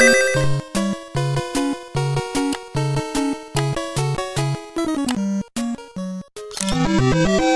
you. you